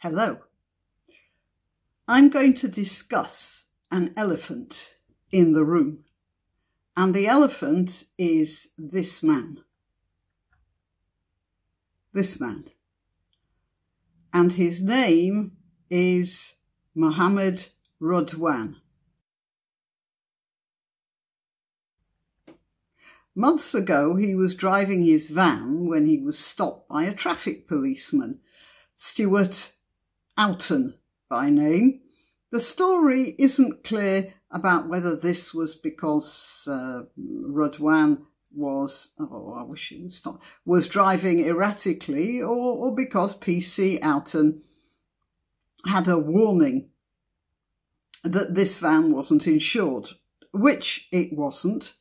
Hello. I'm going to discuss an elephant in the room. And the elephant is this man. This man. And his name is Muhammad Rodwan. Months ago, he was driving his van when he was stopped by a traffic policeman, Stuart Outen by name. The story isn't clear about whether this was because uh, Rodwan was, oh, I wish it would stop, was driving erratically or, or because PC Outen had a warning that this van wasn't insured, which it wasn't.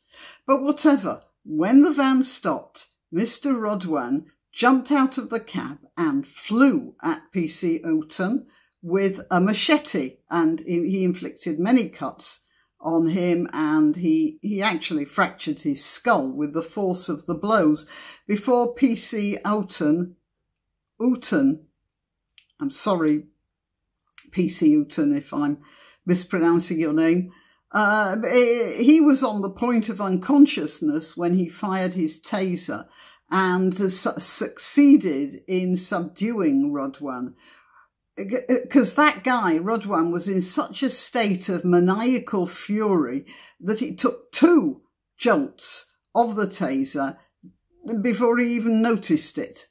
But whatever, when the van stopped, Mr. Rodwan jumped out of the cab and flew at PC Outen with a machete and he inflicted many cuts on him and he, he actually fractured his skull with the force of the blows. Before PC Outen, Outen, I'm sorry, PC Outen if I'm mispronouncing your name, uh, he was on the point of unconsciousness when he fired his taser and su- succeeded in subduing Rodwan. Because that guy, Rodwan, was in such a state of maniacal fury that it took two jolts of the taser before he even noticed it.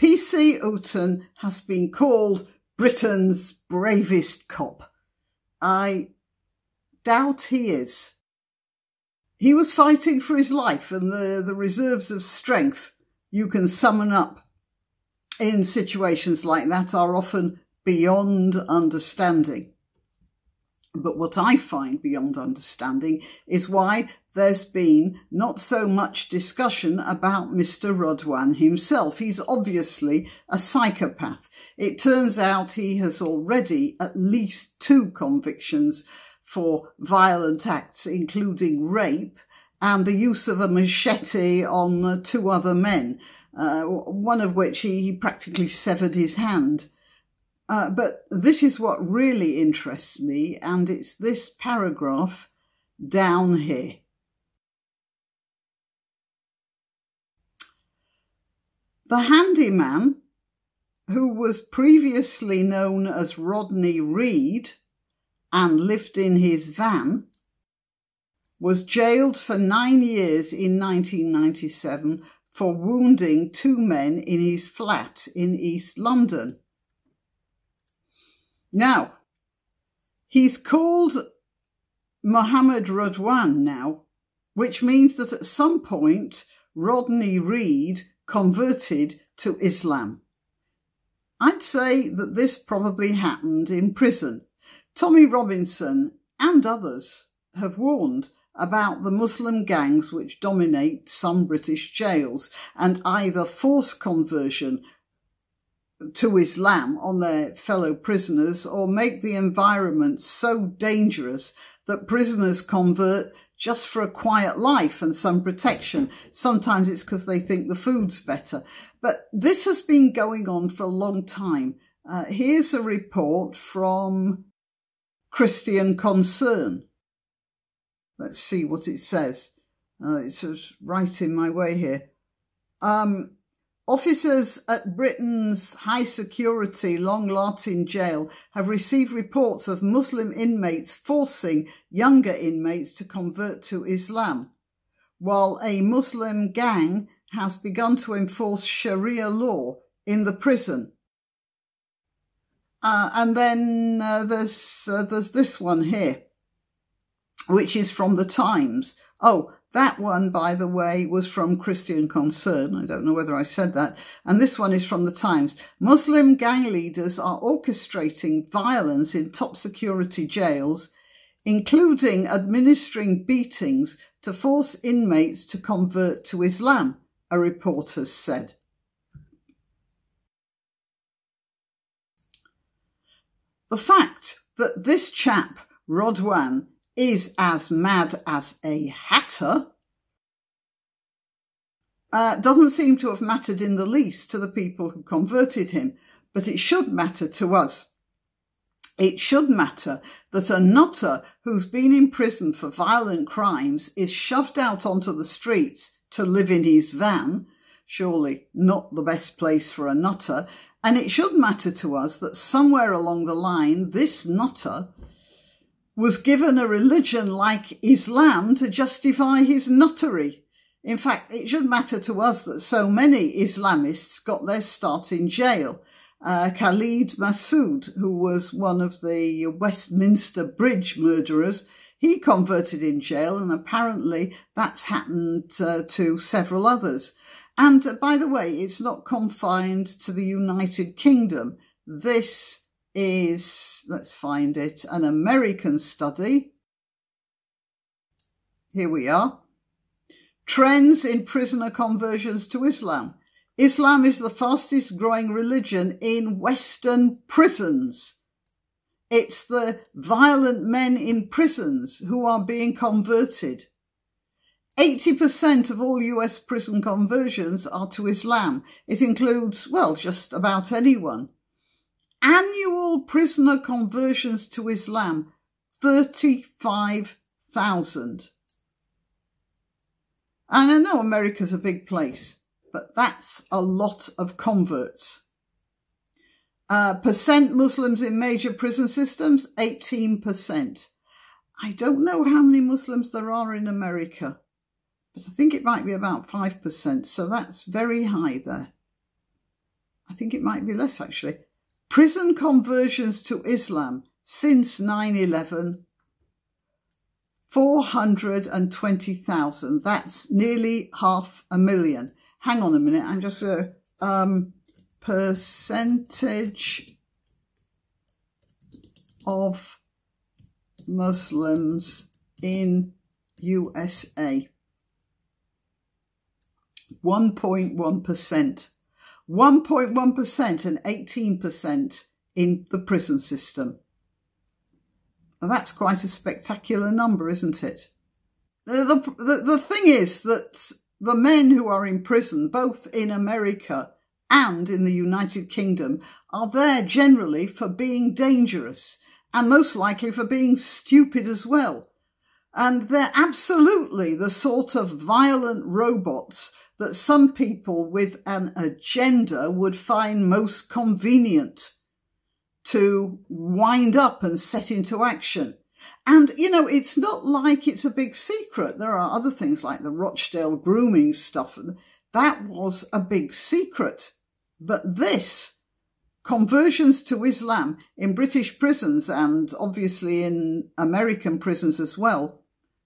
PC Outen has been called Britain's bravest cop. I doubt he is. He was fighting for his life and the, the reserves of strength you can summon up in situations like that are often beyond understanding. But what I find beyond understanding is why there's been not so much discussion about Mr. Rodwan himself. He's obviously a psychopath. It turns out he has already at least two convictions for violent acts, including rape and the use of a machete on uh, two other men, uh, one of which he, he, practically severed his hand. Uh, but this is what really interests me, and it's this paragraph down here. The handyman, who was previously known as Rodney Reid, and lived in his van, was jailed for nine years in 1997 for wounding two men in his flat in East London. Now, he's called Muhammad Rodwan now, which means that at some point Rodney Reid converted to Islam. I'd say that this probably happened in prison Tommy Robinson and others have warned about the Muslim gangs which dominate some British jails and either force conversion to Islam on their fellow prisoners or make the environment so dangerous that prisoners convert just for a quiet life and some protection. Sometimes it's because they think the food's better. But this has been going on for a long time. Uh, here's a report from Christian concern. Let's see what it says. Uh, it's right in my way here. Um, officers at Britain's high security Long Lartin jail have received reports of Muslim inmates forcing younger inmates to convert to Islam, while a Muslim gang has begun to enforce Sharia law in the prison. Uh, and then uh, there's uh, there's this one here, which is from the Times. Oh, that one, by the way, was from Christian Concern. I don't know whether I said that. And this one is from the Times. Muslim gang leaders are orchestrating violence in top security jails, including administering beatings to force inmates to convert to Islam, a report has said. The fact that this chap, Rodwan, is as mad as a hatter uh, doesn't seem to have mattered in the least to the people who converted him. but it should matter to us. It should matter that a nutter who's been in prison for violent crimes is shoved out onto the streets to live in his van. Surely not the best place for a nutter. And it should matter to us that somewhere along the line, this nutter was given a religion like Islam to justify his nuttery. In fact, it should matter to us that so many Islamists got their start in jail. Uh, Khalid Masood, who was one of the Westminster Bridge murderers, he converted in jail, and apparently that's happened uh, to several others. And uh, by the way, it's not confined to the United Kingdom. This is, let's find it, an American study. Here we are. Trends in prisoner conversions to Islam. Islam is the fastest growing religion in Western prisons. It's the violent men in prisons who are being converted. 80% of all US prison conversions are to Islam. It includes, well, just about anyone. Annual prisoner conversions to Islam, 35,000. And I know America's a big place, but that's a lot of converts. Uh, percent Muslims in major prison systems, 18%. I don't know how many Muslims there are in America, but I think it might be about 5%, so that's very high there. I think it might be less actually. Prison conversions to Islam since 9 11, 420,000. That's nearly half a million. Hang on a minute, I'm just a uh, um, percentage of Muslims in USA. 1.1%. 1.1% and 18% in the prison system. Now that's quite a spectacular number, isn't it? The, the, the thing is that the men who are in prison, both in America and in the United Kingdom, are there generally for being dangerous and most likely for being stupid as well. And they're absolutely the sort of violent robots that some people with an agenda would find most convenient to wind up and set into action. And, you know, it's not like it's a big secret. There are other things like the Rochdale grooming stuff. That was a big secret. But this, conversions to Islam in British prisons and obviously in American prisons as well,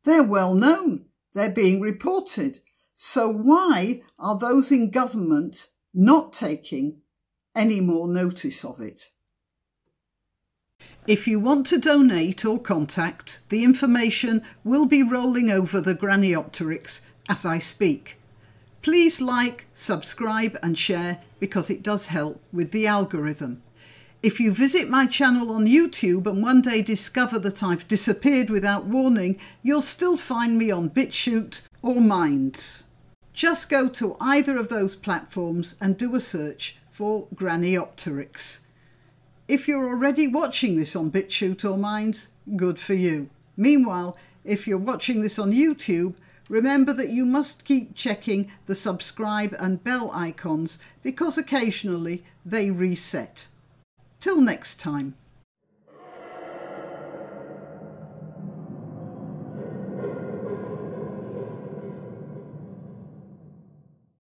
they're well known. They're being reported. So why are those in government not taking any more notice of it? If you want to donate or contact, the information will be rolling over the Granniopteryx as I speak. Please like, subscribe and share because it does help with the algorithm. If you visit my channel on YouTube and one day discover that I've disappeared without warning, you'll still find me on BitChute or Minds. Just go to either of those platforms and do a search for Granniopteryx. If you're already watching this on BitChute or Minds, good for you. Meanwhile, if you're watching this on YouTube, remember that you must keep checking the subscribe and bell icons because occasionally they reset. Till next time.